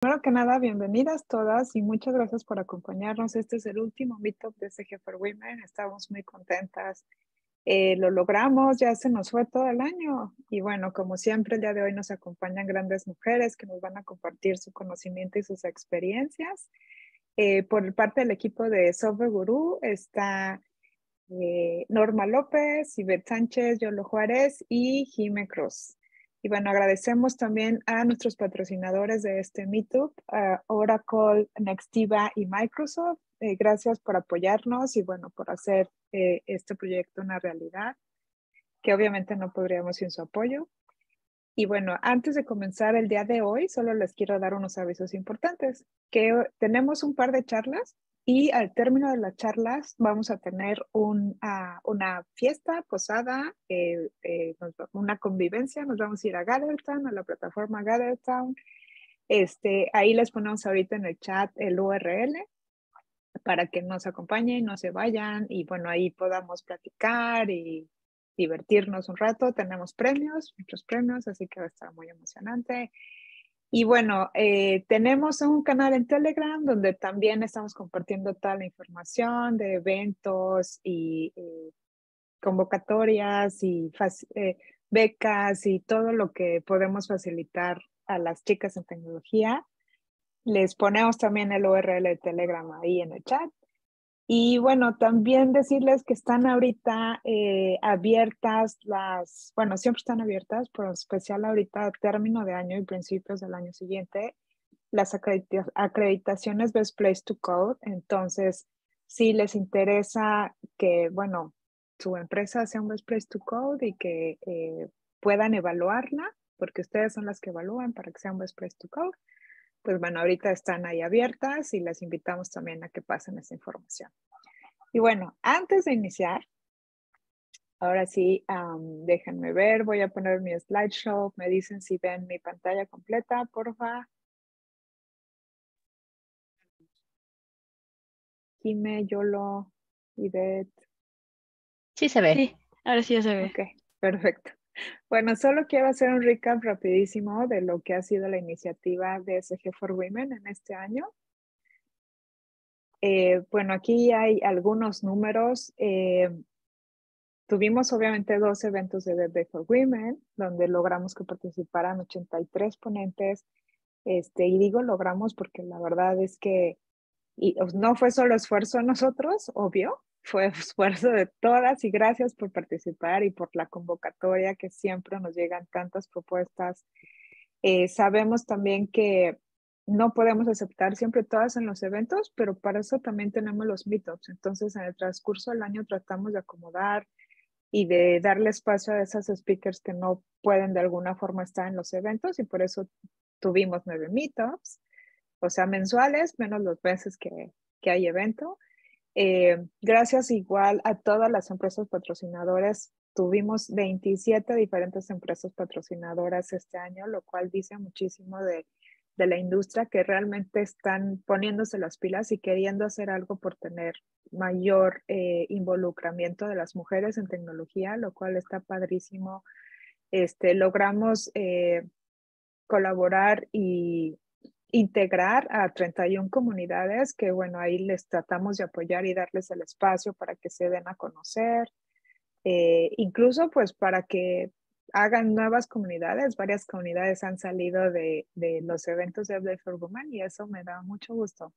Primero que nada, bienvenidas todas y muchas gracias por acompañarnos. Este es el último Meetup de SG for Women. Estamos muy contentas. Eh, lo logramos, ya se nos fue todo el año. Y bueno, como siempre, el día de hoy nos acompañan grandes mujeres que nos van a compartir su conocimiento y sus experiencias. Eh, por parte del equipo de Software Guru está eh, Norma López, Ivette Sánchez, Yolo Juárez y Jime Cruz. Y bueno, agradecemos también a nuestros patrocinadores de este Meetup, Oracle, Nextiva y Microsoft. Eh, gracias por apoyarnos y bueno, por hacer eh, este proyecto una realidad, que obviamente no podríamos sin su apoyo. Y bueno, antes de comenzar el día de hoy, solo les quiero dar unos avisos importantes, que tenemos un par de charlas y al término de las charlas vamos a tener ah, una fiesta, posada, eh, eh, una convivencia. Nos vamos a ir a Gathertown, a la plataforma Gathertown. Este, ahí les ponemos ahorita en el chat el URL para que nos acompañen, no se vayan y bueno, ahí podamos platicar y divertirnos un rato. Tenemos premios, muchos premios, así que va a estar muy emocionante. Y bueno, eh, tenemos un canal en Telegram donde también estamos compartiendo toda la información de eventos y eh, convocatorias y eh, becas y todo lo que podemos facilitar a las chicas en tecnología. Les ponemos también el URL de Telegram ahí en el chat y bueno, también decirles que están ahorita eh, abiertas las, bueno, siempre están abiertas, pero especial ahorita término de año y principios del año siguiente, las acreditaciones Best Place to Code. Entonces, si les interesa que, bueno, su empresa sea un Best Place to Code y que eh, puedan evaluarla, porque ustedes son las que evalúan para que sea un Best Place to Code, pues bueno, ahorita están ahí abiertas y les invitamos también a que pasen esa información. Y bueno, antes de iniciar, ahora sí, déjenme ver, voy a poner mi slideshow, me dicen si ven mi pantalla completa, porfa. Jime, Yolo, Ivette. Sí se ve. Sí, ahora sí ya se ve. Ok, perfecto. Bueno, solo quiero hacer un recap rapidísimo de lo que ha sido la iniciativa de SG for Women en este año. Eh, bueno, aquí hay algunos números. Eh, tuvimos obviamente dos eventos de Dead Day for Women, donde logramos que participaran 83 ponentes. Este, y digo logramos porque la verdad es que y, no fue solo esfuerzo nosotros, obvio, fue esfuerzo de todas y gracias por participar y por la convocatoria que siempre nos llegan tantas propuestas. Eh, sabemos también que no podemos aceptar siempre todas en los eventos, pero para eso también tenemos los meetups. Entonces, en el transcurso del año tratamos de acomodar y de darle espacio a esas speakers que no pueden de alguna forma estar en los eventos y por eso tuvimos nueve meetups, o sea, mensuales, menos los meses que, que hay evento. Eh, gracias igual a todas las empresas patrocinadoras. Tuvimos 27 diferentes empresas patrocinadoras este año, lo cual dice muchísimo de, de la industria que realmente están poniéndose las pilas y queriendo hacer algo por tener mayor eh, involucramiento de las mujeres en tecnología, lo cual está padrísimo. Este, logramos eh, colaborar y integrar a 31 comunidades que, bueno, ahí les tratamos de apoyar y darles el espacio para que se den a conocer, eh, incluso pues para que hagan nuevas comunidades. Varias comunidades han salido de, de los eventos de Update for Women y eso me da mucho gusto.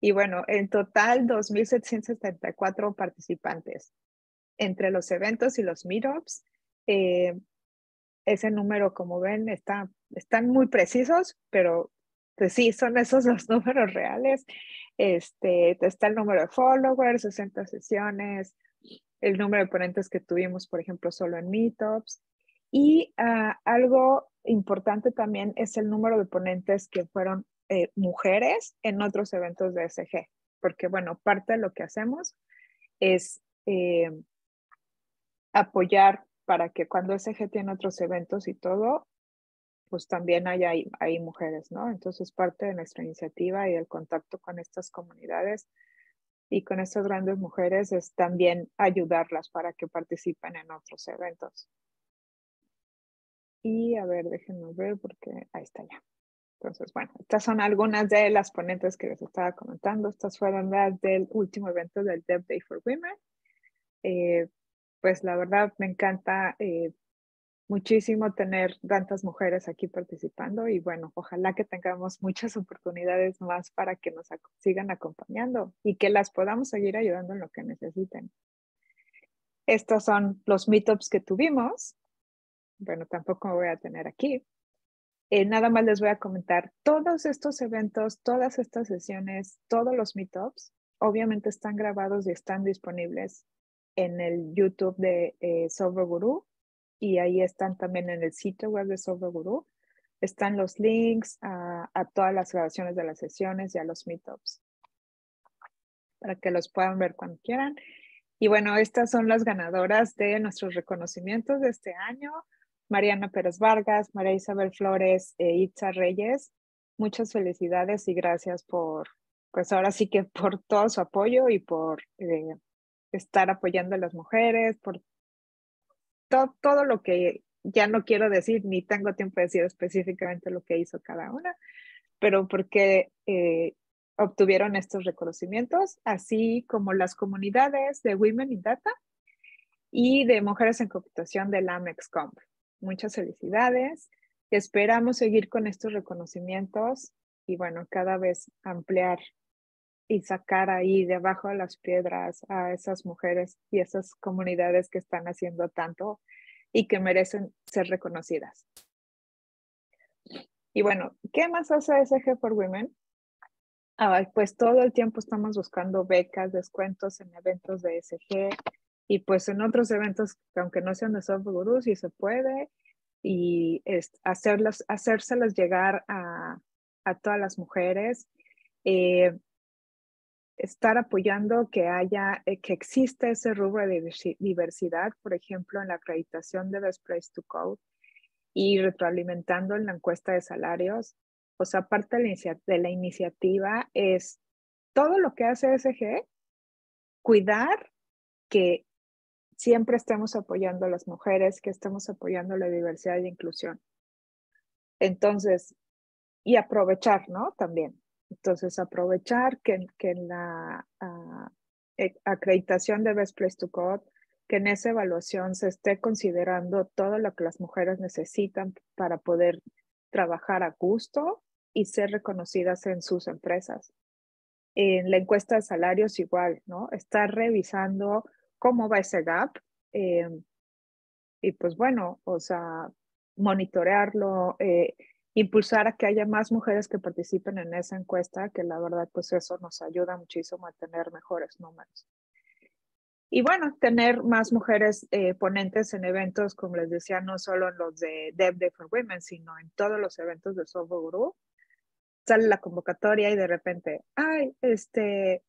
Y bueno, en total 2.774 participantes. Entre los eventos y los meetups, eh, ese número, como ven, está, están muy precisos, pero pues sí, son esos los números reales. Este, está el número de followers, 60 sesiones, el número de ponentes que tuvimos, por ejemplo, solo en meetups, y ah, algo importante también es el número de ponentes que fueron eh, mujeres en otros eventos de SG, porque bueno, parte de lo que hacemos es eh, apoyar para que cuando SG tiene otros eventos y todo, pues también haya hay, mujeres, ¿no? Entonces parte de nuestra iniciativa y el contacto con estas comunidades y con estas grandes mujeres es también ayudarlas para que participen en otros eventos. Y a ver, déjenme ver porque ahí está ya. Entonces, bueno, estas son algunas de las ponentes que les estaba comentando. Estas fueron las del último evento del Dev Day for Women. Eh, pues la verdad me encanta eh, muchísimo tener tantas mujeres aquí participando y bueno, ojalá que tengamos muchas oportunidades más para que nos sigan acompañando y que las podamos seguir ayudando en lo que necesiten. Estos son los meetups que tuvimos. Bueno, tampoco voy a tener aquí, eh, nada más les voy a comentar, todos estos eventos, todas estas sesiones, todos los meetups, obviamente están grabados y están disponibles en el YouTube de eh, Guru y ahí están también en el sitio web de Software Guru. Están los links a, todas las grabaciones de las sesiones y a los meetups para que los puedan ver cuando quieran. Y bueno, estas son las ganadoras de nuestros reconocimientos de este año. Mariana Pérez Vargas, María Isabel Flores e Itza Reyes. Muchas felicidades y gracias por, pues ahora sí que por todo su apoyo y por eh, estar apoyando a las mujeres, por todo lo que ya no quiero decir, ni tengo tiempo de decir específicamente lo que hizo cada una, pero porque eh, obtuvieron estos reconocimientos, así como las comunidades de Women in Data y de Mujeres en Computación de la AMEXCOM. Muchas felicidades. Esperamos seguir con estos reconocimientos y bueno, cada vez ampliar y sacar ahí debajo de las piedras a esas mujeres y esas comunidades que están haciendo tanto y que merecen ser reconocidas. Y bueno, ¿qué más hace SG for Women? pues todo el tiempo estamos buscando becas, descuentos en eventos de SG, y pues en otros eventos, aunque no sean de software gurú, sí se puede y es, hacerlas, hacérselas llegar a, a todas las mujeres. Eh, estar apoyando que haya, eh, que existe ese rubro de diversidad, por ejemplo, en la acreditación de Best Place to Code y retroalimentando en la encuesta de salarios. O sea, parte de la, de la iniciativa es todo lo que hace SG, cuidar que siempre estemos apoyando a las mujeres, que estemos apoyando la diversidad e inclusión. Entonces, y aprovechar, ¿no? También. Entonces, aprovechar que, que la e, acreditación de Best Place to Code, que en esa evaluación se esté considerando todo lo que las mujeres necesitan para poder trabajar a gusto y ser reconocidas en sus empresas. En la encuesta de salarios igual, ¿no? Estar revisando cómo va ese gap. Eh, y pues bueno, o sea, monitorearlo, eh, impulsar a que haya más mujeres que participen en esa encuesta, que la verdad pues eso nos ayuda muchísimo a tener mejores números. Y bueno, tener más mujeres eh, ponentes en eventos, como les decía, no solo en los de Dev Day for Women, sino en todos los eventos de Software Guru. Sale la convocatoria y de repente, ay, este,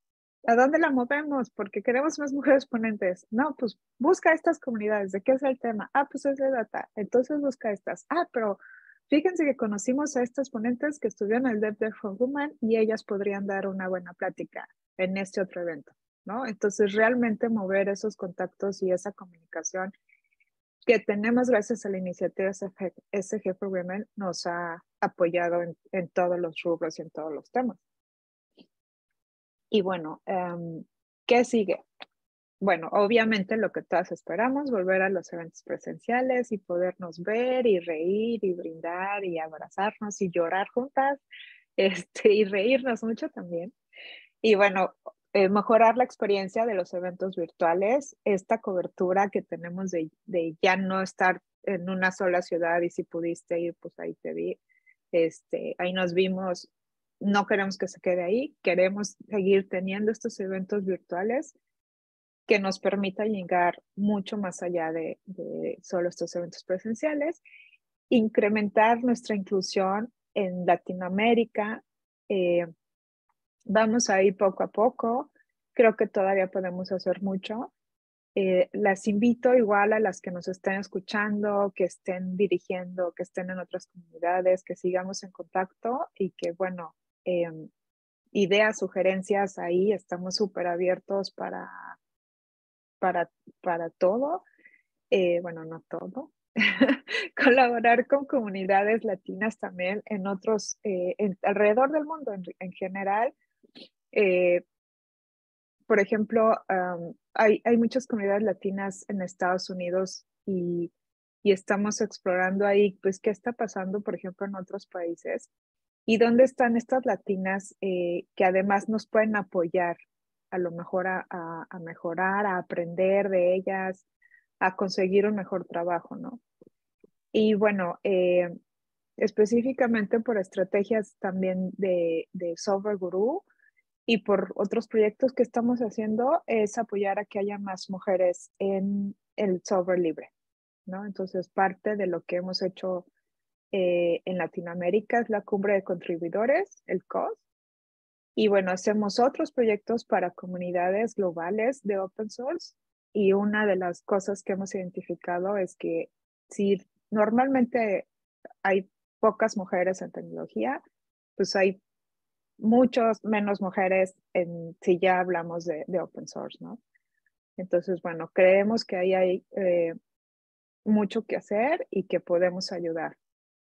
¿A dónde la movemos? Porque queremos más mujeres ponentes. No, pues busca estas comunidades. ¿De qué es el tema? Ah, pues es de data. Entonces busca estas. Ah, pero fíjense que conocimos a estas ponentes que estuvieron en el Dev for Women y ellas podrían dar una buena plática en este otro evento, ¿no? Entonces realmente mover esos contactos y esa comunicación que tenemos gracias a la iniciativa SG for Women nos ha apoyado en, en todos los rubros y en todos los temas. Y bueno, em, ¿qué sigue? Bueno, obviamente lo que todas esperamos, volver a los eventos presenciales y podernos ver y reír y brindar y abrazarnos y llorar juntas este, y reírnos mucho también. Y bueno, eh, mejorar la experiencia de los eventos virtuales, esta cobertura que tenemos de, de, ya no estar en una sola ciudad y si pudiste ir, pues ahí te vi. Este, ahí nos vimos no queremos que se quede ahí, queremos seguir teniendo estos eventos virtuales que nos permita llegar mucho más allá de, solo estos eventos presenciales, incrementar nuestra inclusión en Latinoamérica. Eh, vamos a ir poco a poco, creo que todavía podemos hacer mucho. Eh, las invito igual a las que nos estén escuchando, que estén dirigiendo, que estén en otras comunidades, que sigamos en contacto y que, bueno, Em, ideas, sugerencias, ahí estamos súper abiertos para, para, para todo. Eh, bueno, no todo, colaborar con comunidades latinas también en otros, eh, alrededor del mundo en, general. Eh, por ejemplo, hay, hay, muchas comunidades latinas en Estados Unidos y, y, estamos explorando ahí, pues, qué está pasando, por ejemplo, en otros países y dónde están estas latinas eh, que además nos pueden apoyar a lo mejor a, a, mejorar, a aprender de ellas, a conseguir un mejor trabajo, ¿no? Y bueno, eh, específicamente por estrategias también de, de Software Guru y por otros proyectos que estamos haciendo, es apoyar a que haya más mujeres en el software libre, ¿no? Entonces, parte de lo que hemos hecho eh, en Latinoamérica es la cumbre de contribuidores, el COS. Y bueno, hacemos otros proyectos para comunidades globales de open source. Y una de las cosas que hemos identificado es que si normalmente hay pocas mujeres en tecnología, pues hay muchos menos mujeres en, si ya hablamos de, open source, ¿no? Entonces, bueno, creemos que ahí hay eh, mucho que hacer y que podemos ayudar.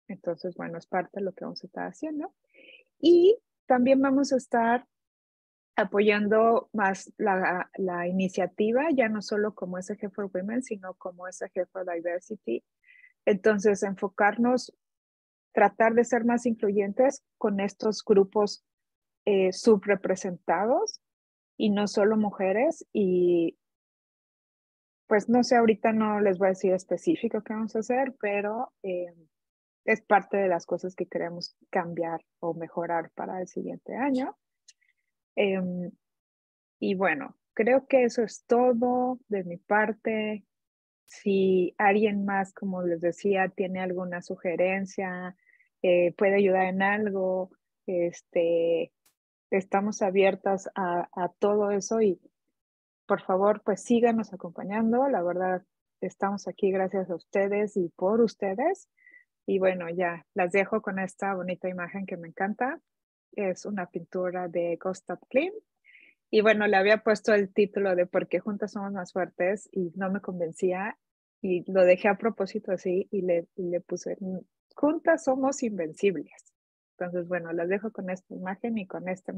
Entonces, bueno, es parte de lo que vamos a estar haciendo. Y también vamos a estar apoyando más la, la iniciativa, ya no solo como SG for Women, sino como SG for Diversity. Entonces, enfocarnos, tratar de ser más incluyentes con estos grupos eh, subrepresentados y no solo mujeres. Y pues no sé, ahorita no les voy a decir específico qué vamos a hacer, pero eh, es parte de las cosas que queremos cambiar o mejorar para el siguiente año. Em, y bueno, creo que eso es todo de mi parte. Si alguien más, como les decía, tiene alguna sugerencia, eh, puede ayudar en algo, este, estamos abiertas a, a todo eso y por favor, pues síganos acompañando. La verdad, estamos aquí gracias a ustedes y por ustedes. Y bueno, ya las dejo con esta bonita imagen que me encanta. Es una pintura de Gustav Klimt. Y bueno, le había puesto el título de Porque juntas somos más fuertes y no me convencía y lo dejé a propósito así y le, le puse Juntas somos invencibles. Entonces, bueno, las dejo con esta imagen y con este